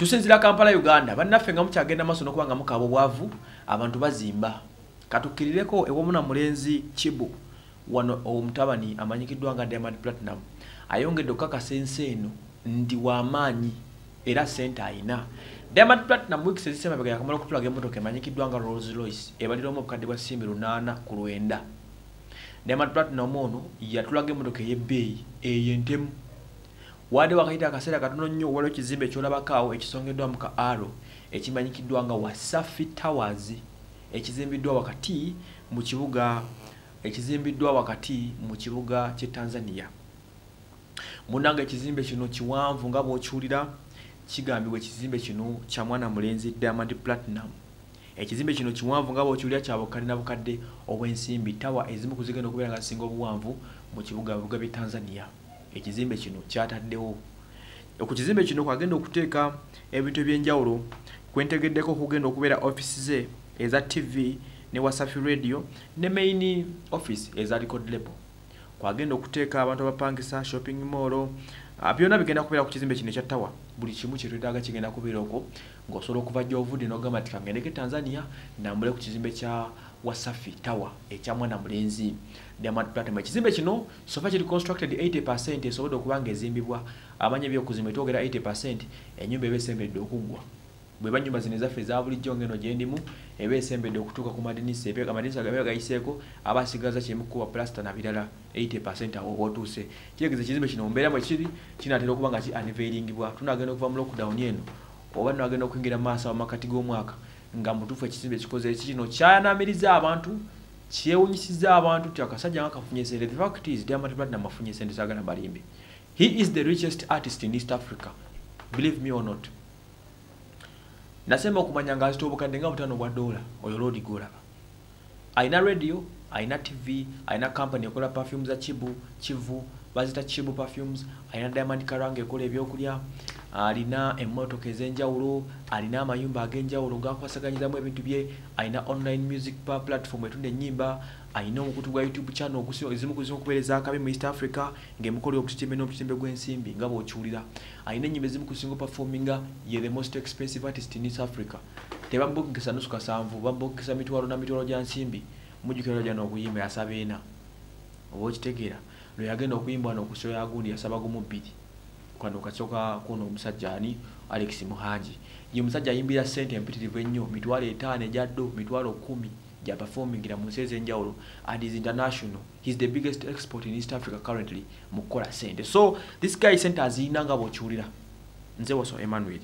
tusinzira kampala uganda. Bannaffe nga mukyagenda maaso nokuba nga mukaaba obwavu abantu bazimba. Katukkirireko ewomuna mulenzi kibu wano omutabani amanyikiddwa nga diamond platinum ayongedde okukakasa ensi eno ndi wamaanyi era sente ayina. Diamond platinum weeks ezisemabega yakamala okutulaga emmotoka emanyikiddwa nga rolls royce ebaliramu obukadde bwa simbi lunaana ku lwenda. Diamond platinum ono yatulaga emmotoka ey'ebbeeyi eyo entemu wadde wakayita akaseera katono nnyo waliwo ekizimbe ekyolabako awo ekisongeddwa mu ka aro ekimanyikiddwa nga wasafi towers. Ekizimbiddwa wakati mu kibuga ekizimbiddwa wakati mu kibuga ky'e tanzania. Munanga ekizimbe kino kiwanvu nga bw'okiwulira kigambibwa ekizimbe kino kya mwana mulenzi diamond platinum. Ekizimbe kino kiwanvu nga bw'okiwulira kya bukadde na bukadde obw'ensimbi tawa ezimu ku zigenda okubeera nga zisinga obuwanvu mu kibuga bibuga by'e tanzania ekizimbe kino kyataddewo. Ku kizimbe kino kwagenda okuteeka ebintu ebyenjawulo kwentegeddeko okugenda okubeera offisi ze eza tv ne wasafi radio ne main office eza record label. Kwagenda okuteeka abantu abapangisa shopping mall byonna bigenda kubeera ku kizimbe kino ekya tawa buli kimu kyetwetaaga kigenda kubeera okwo ng'osobola okuva gy'ovudde n'ogamba nti kagendeko e tanzania nambule ku kizimbe kya wasafi tawa ekya mwana mulenzi. Diamond platinum ekizimbe kino sofa kiri constructed 80 esobodde okuba nga ezimbibwa. Amanya ebyokuzimba etwogera 80 enyumba eba esembedde okuggwa bweba nyumba zino ezaffe eza bulijjo ngeno gyendimu eba esembedde okutuuka ku madinisa. Amadinisa gabe gayiseeko aba asigaza kimukuba plasta na birala 80 awo wotuuse kiregeza ekizimbe kino mumbeera mwe kiri kinatera okuba nga ki aniveiringibwa tunagenda okuva mu lockdown eno oba nagenda okuyingira mu maaso amakati g'omwaka nga mutuufu ekizimbe ekikoze kino kyanamiriza abantu kyewunyisiza abantu ti akasajja nga kafunye sente the fact is diamond platinum afunye sente sagala balimbe he is the richest artist in east africa believe me or not. Nasemba okumanya nga azita obukadde nga butano bwa dola oyo lodi golaba. Alina radio alina tv alina company ekola perfume za kibu kivu bazita kibu perfumes. Alina diamond karanga ekola ebyokulya alina emmotoka ez'enjawulo alina amayumba ag'enjawulo gakwasaganyizamu ebintu bye alina online music platform etunda ennyimba alina omukutu gwa youtube channel ezimu kuzimu okubeereza akabi mu east africa ng'emukolera obusitimbe n'obusitimbe bw'ensimbi nga bw'okiwulira. Alina ennyimba ezimu kusinga performinga ye the most expensive artist in east africa. Tebambukisa nusu kasanvu bambukisa mitwalo na mitwalo gya nsimbi. Mujjukira lojana okuyimba yasaba ena. Oba okitegeera. Lwe yagenda okuyimba wano okusiro yagundi yasaba gumu bbiri kwano kasooka kuno omusajja ani? Alex muhaji ye musajja ayimbira ssente empitirivu ennyo mitwalo etaano ejaddo mitwalo kumi gya performingira mu nsi ez'enjawulo and is international. Heis the biggest export in east africa currently mu kukola ssente. So this guy sente aziyina nga bw'okiwulira. Nze waso emmanuel